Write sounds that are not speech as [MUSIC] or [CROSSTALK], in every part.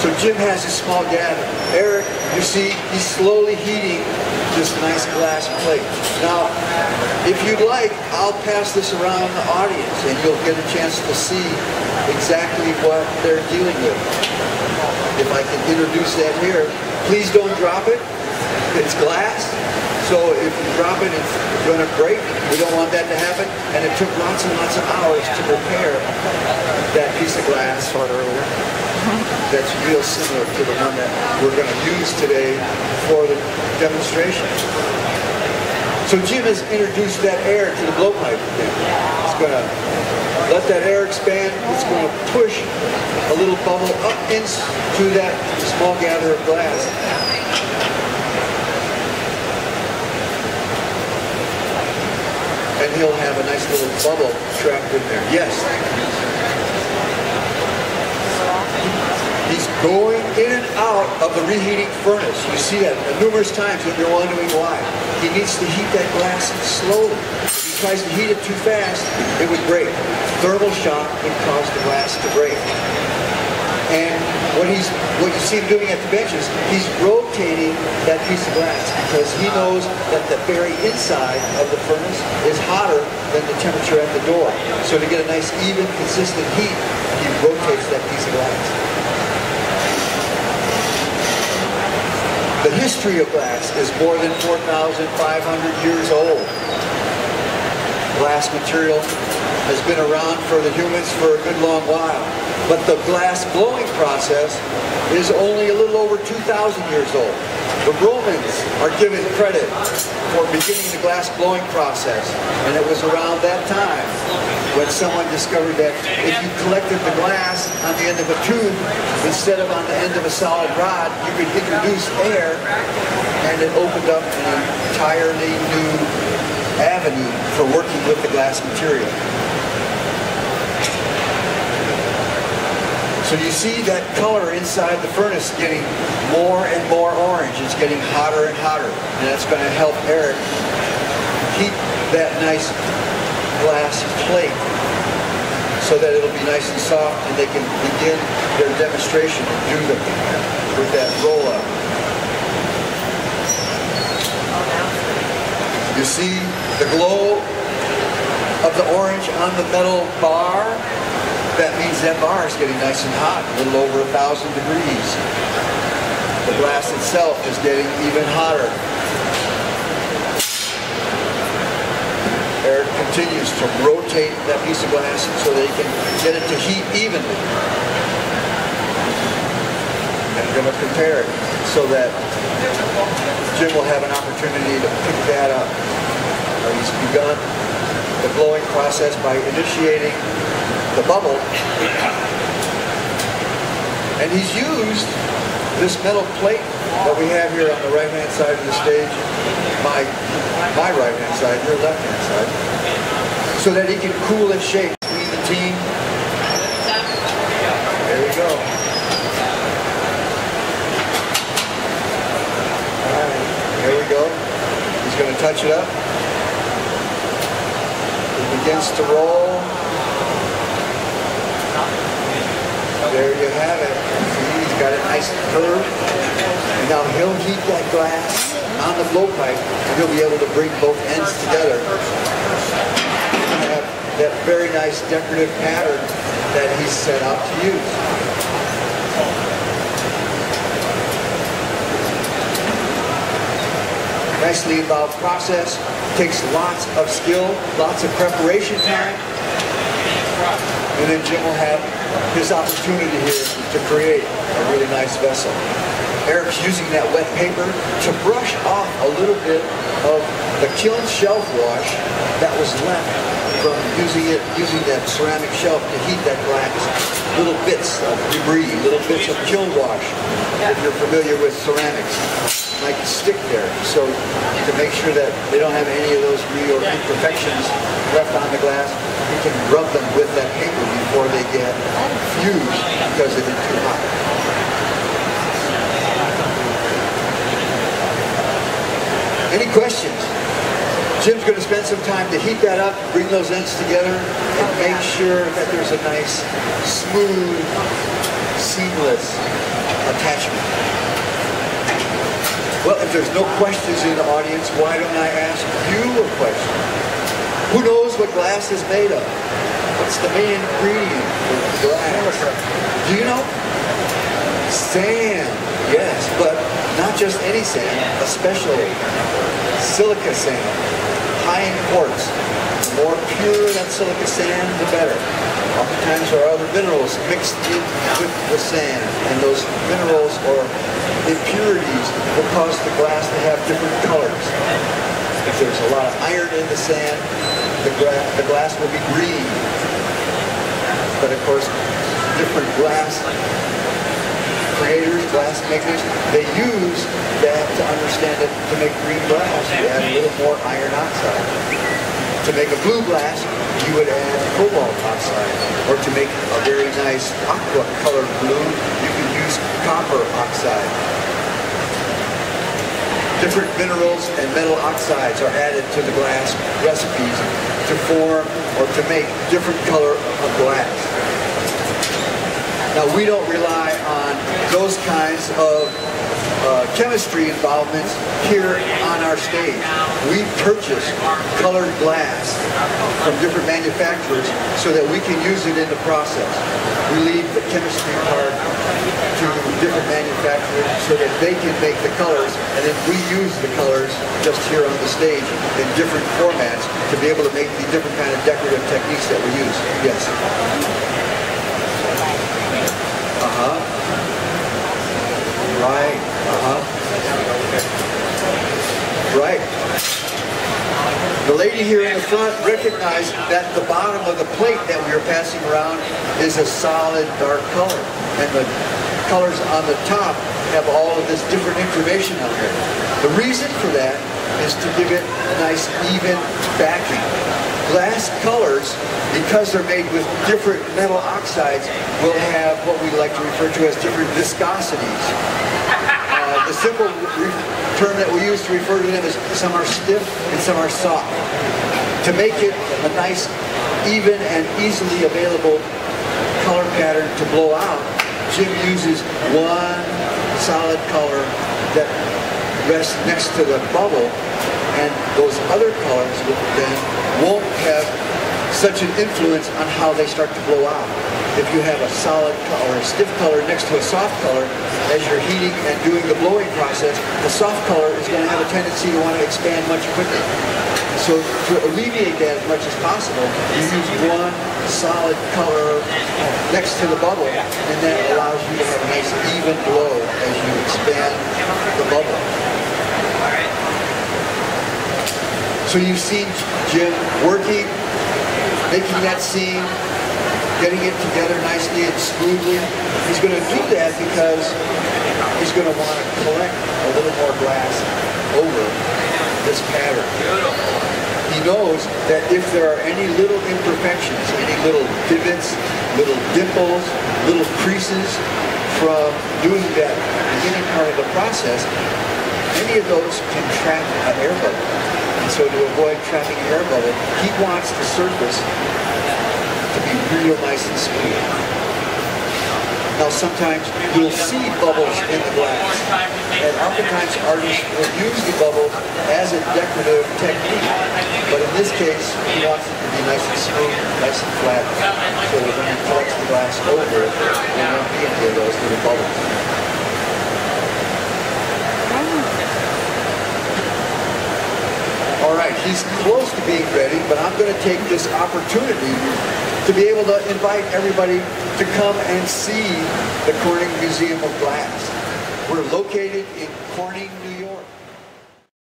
So Jim has his small gather. Eric, you see, he's slowly heating this nice glass plate. Now, if you'd like, I'll pass this around the audience and you'll get a chance to see exactly what they're dealing with. If I can introduce that here, please don't drop it. It's glass. So if you drop it, it's going to break. We don't want that to happen. And it took lots and lots of hours to prepare that piece of glass earlier. That's real similar to the one that we're going to use today for the demonstration. So Jim has introduced that air to the blowpipe again. It's going to let that air expand. It's going to push a little bubble up into that small gather of glass. And he'll have a nice little bubble trapped in there. Yes. He's going in and out of the reheating furnace. You see that numerous times when you're wondering why. He needs to heat that glass slowly. If he tries to heat it too fast, it would break. Thermal shock would cause the glass to break. And what he's what you see him doing at the benches, he's rotating that piece of glass because he knows that the very inside of the furnace is hotter than the temperature at the door. So to get a nice even, consistent heat, he rotates that piece of glass. The history of glass is more than 4,500 years old. Glass material has been around for the humans for a good long while. But the glass blowing process is only a little over 2,000 years old. The Romans are given credit for beginning the glass blowing process. And it was around that time when someone discovered that if you collected the glass on the end of a tube instead of on the end of a solid rod, you could introduce air and it opened up an entirely new avenue for working with the glass material. So you see that color inside the furnace getting more and more orange. It's getting hotter and hotter. And that's going to help Eric keep that nice glass plate so that it'll be nice and soft and they can begin their demonstration and do them with that roll up. You see the glow of the orange on the metal bar that means that bar is getting nice and hot, a little over a thousand degrees. The glass itself is getting even hotter. Eric continues to rotate that piece of glass so that he can get it to heat evenly. And I'm going to prepare it so that Jim will have an opportunity to pick that up. He's begun the blowing process by initiating the bubble. And he's used this metal plate that we have here on the right-hand side of the stage, my, my right-hand side, your left-hand side, so that he can cool and shake between the team. There we go. Right, here we go. He's going to touch it up. It begins to roll. There you have it. He's got a nice curve. Now he'll heat that glass on the blowpipe and he'll be able to bring both ends together. And have that very nice decorative pattern that he's set out to use. Nicely involved process. Takes lots of skill, lots of preparation time. And then Jim will have his opportunity here to create a really nice vessel. Eric's using that wet paper to brush off a little bit of the kiln shelf wash that was left from using it, using that ceramic shelf to heat that glass. Little bits of debris, little bits of kiln wash, if you're familiar with ceramics, might stick there. So to make sure that they don't have any of those real imperfections left on the glass, you can rub them with that paper before they get fused because they've been too hot. Any questions? Jim's going to spend some time to heat that up, bring those ends together, and make sure that there's a nice, smooth, seamless attachment. Well, if there's no questions in the audience, why don't I ask you a question? Who knows what glass is made of? What's the main ingredient for glass? Do you know? Sand, yes, but not just any sand, a special silica sand, high in quartz. The more pure that silica sand, the better. Oftentimes there are other minerals mixed in with the sand, and those minerals or impurities will cause the glass to have different colors. If there's a lot of iron in the sand, the, the glass will be green. But of course, different glass creators, glass makers, they use that to understand it to make green glass. You add a little more iron oxide. To make a blue glass, you would add cobalt oxide. Or to make a very nice aqua colored blue, you copper oxide. Different minerals and metal oxides are added to the glass recipes to form or to make different color of glass. Now we don't rely on those kinds of uh, chemistry involvements here on our stage. We purchase colored glass from different manufacturers so that we can use it in the process. We leave the chemistry part to different manufacturers so that they can make the colors and then we use the colors just here on the stage in different formats to be able to make the different kind of decorative techniques that we use. Yes. Uh-huh. Right. Uh-huh. Right. The lady here in the front recognized that the bottom of the plate that we are passing around is a solid dark color. And the colors on the top have all of this different information on there. The reason for that is to give it a nice even backing. Glass colors, because they're made with different metal oxides, will have what we like to refer to as different viscosities. [LAUGHS] The simple term that we use to refer to them is some are stiff and some are soft. To make it a nice, even and easily available color pattern to blow out, Jim uses one solid color that rests next to the bubble and those other colors then won't have such an influence on how they start to blow out. If you have a solid color, a stiff color next to a soft color, as you're heating and doing the blowing process, the soft color is going to have a tendency to want to expand much quicker. So to alleviate that as much as possible, you use one solid color next to the bubble, and that allows you to have a nice even blow as you expand the bubble. So you've seen Jim working, making that scene, getting it together nicely and smoothly. He's going to do that because he's going to want to collect a little more glass over this pattern. He knows that if there are any little imperfections, any little divots, little dimples, little creases from doing that beginning part of the process, any of those can trap an air bubble. And so to avoid trapping an air bubble, he wants the surface nice and smooth. Now sometimes you'll see bubbles in the glass, and oftentimes artists will use the bubble as a decorative technique. But in this case, we want it to be nice and smooth, nice and flat, so that when he collects the glass over there won't be any of those little bubbles. All right, he's close to being ready, but I'm going to take this opportunity to be able to invite everybody to come and see the Corning Museum of Glass. We're located in Corning, New York.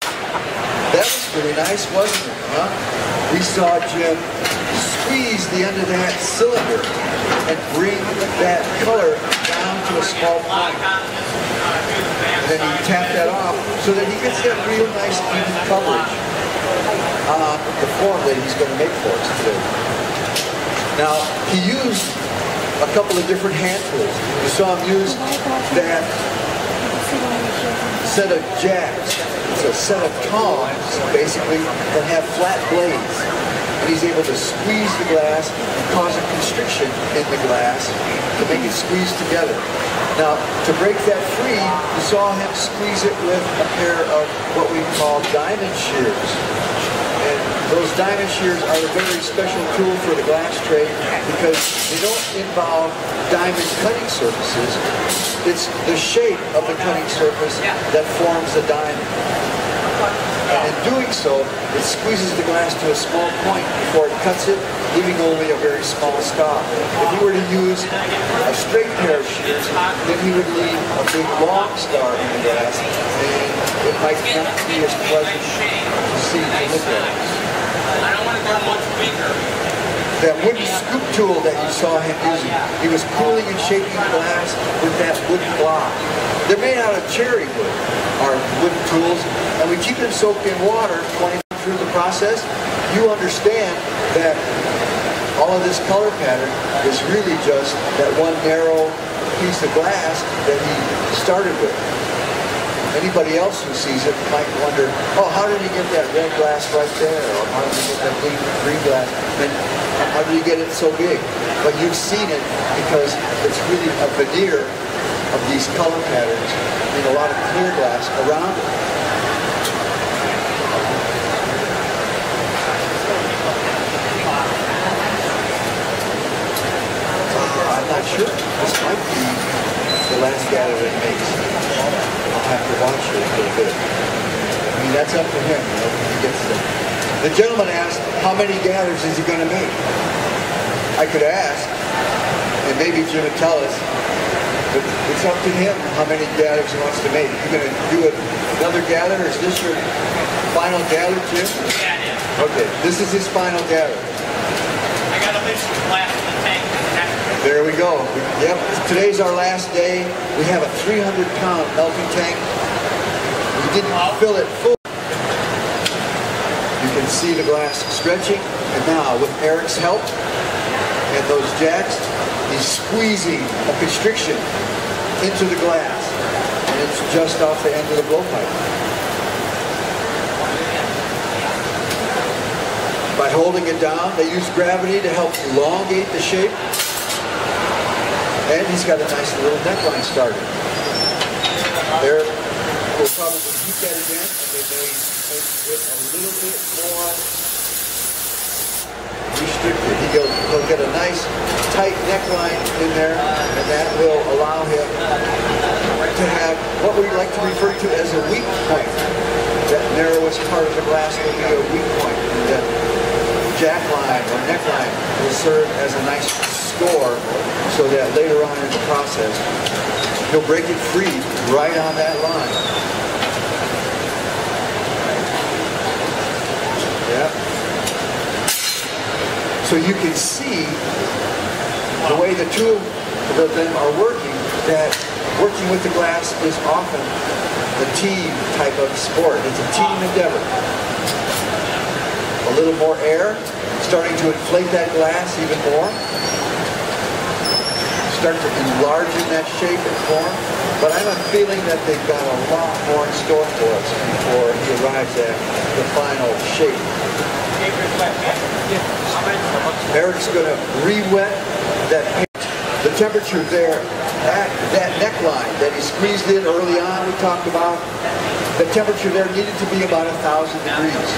That was pretty nice, wasn't it, huh? We saw Jim squeeze the end of that cylinder and bring that color down to a small point. And then he tapped that off so that he gets that real nice even coverage on the form that he's going to make for us today. Now, he used a couple of different hand tools. You saw him use that set of jacks. It's a set of tongs, basically, that have flat blades. And he's able to squeeze the glass and cause a constriction in the glass to make it squeeze together. Now, to break that free, you saw him squeeze it with a pair of what we call diamond shears. Those diamond shears are a very special tool for the glass trade because they don't involve diamond cutting surfaces. It's the shape of the cutting surface that forms the diamond. And in doing so, it squeezes the glass to a small point before it cuts it, leaving only a very small scar. If you were to use a straight pair of shears, then he would leave a big long scar in the glass, and it might not be as pleasant to see to look at. I don't want to go much bigger. That wooden scoop tool that you saw him using, he was cooling and shaking glass with that wooden block. They're made out of cherry wood, our wooden tools, and we keep them soaked in water 20 minutes through the process. You understand that all of this color pattern is really just that one narrow piece of glass that he started with. Anybody else who sees it might wonder, oh, how did he get that red glass right there? Or how did he get that green, glass? And how did he get it so big? But you've seen it because it's really a veneer of these color patterns and a lot of clear glass around it. Uh, I'm not sure. This might be the last gather that makes. Have to watch a bit. I mean, that's up to him, you know, when he gets there. The gentleman asked, how many gathers is he going to make? I could ask, and maybe Jim would tell us, but it's up to him how many gathers he wants to make. Are You're going to do another gather? Is this your final gather, Jim? Yeah, it is. Okay, this is his final gather. I got to mix some glass in the tank. There we go. Yep, today's our last day. We have a 300 pound melting tank. We didn't fill it full. You can see the glass stretching. And now with Eric's help and those jacks, he's squeezing a constriction into the glass. And it's just off the end of the blowpipe. By holding it down, they use gravity to help elongate the shape. And he's got a nice little neckline started. There, we'll probably keep that again, and they may make it a little bit more restricted. He'll, he'll get a nice tight neckline in there, and that will allow him to have what we like to refer to as a weak point. That narrowest part of the glass will be a weak point. And that jack line or neckline will serve as a nice so that later on in the process, he'll break it free right on that line. Yeah. So you can see the way the two of them are working, that working with the glass is often the team type of sport. It's a team endeavor. A little more air, starting to inflate that glass even more. Start to enlarge in that shape and form. But I'm feeling that they've got a lot more in store for us before he arrives at the final shape. Eric's going to re-wet that paint. The temperature there at that neckline that he squeezed in early on, we talked about, the temperature there needed to be about a thousand degrees.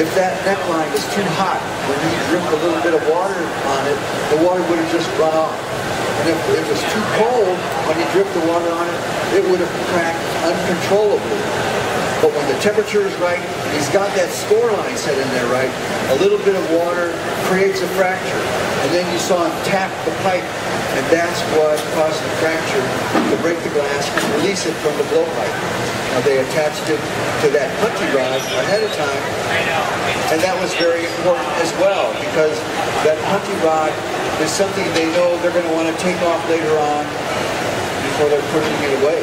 If that neckline was too hot, when he dripped a little bit of water on it, the water would have just run off. And if it was too cold, when he dripped the water on it, it would have cracked uncontrollably. But when the temperature is right, he's got that score line set in there right, a little bit of water creates a fracture. And then you saw him tap the pipe, and that's what caused the fracture to break the glass and release it from the blowpipe. Now they attached it to that punty rod ahead of time, and that was very important as well because that punty rod is something they know they're going to want to take off later on before they're putting it away.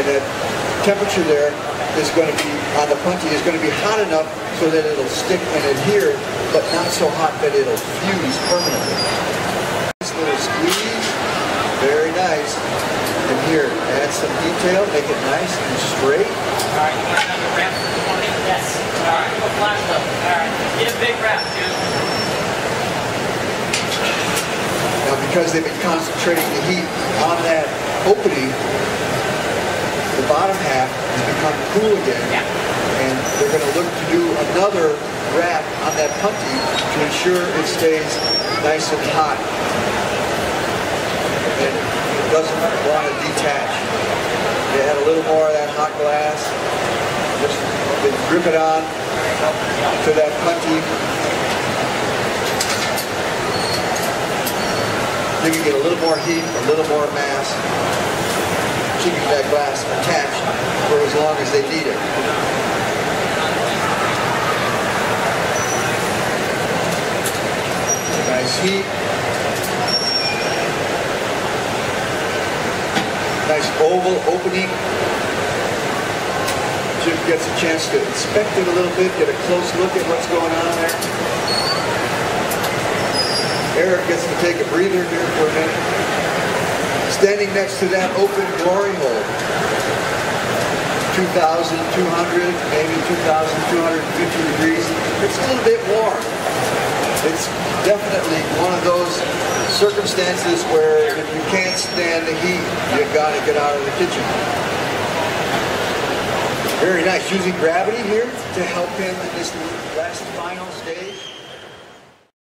And that temperature there is going to be, on the punty, is going to be hot enough so that it'll stick and adhere, but not so hot that it'll fuse permanently. Little squeeze, very nice. And here, add some detail, make it nice and straight. All right, you want another wrap for the morning? Yes. All right, a flash load. All right, get a big wrap, dude. Now, because they've been concentrating the heat on that opening, the bottom half has become cool again. Yeah. And they're going to look to do another wrap on that punty to ensure it stays nice and hot. Doesn't want to detach. They add a little more of that hot glass. Just grip it on to that punty. You can get a little more heat, a little more mass, keeping that glass attached for as long as they need it. Nice heat. Nice oval opening. Jim gets a chance to inspect it a little bit, get a close look at what's going on there. Eric gets to take a breather here for a minute. Standing next to that open glory hole. 2,200, maybe 2,250 degrees. It's a little bit warm. It's definitely one of those circumstances where if you can't stand the heat, you gotta get out of the kitchen. Very nice. Using gravity here to help him in this last final stage.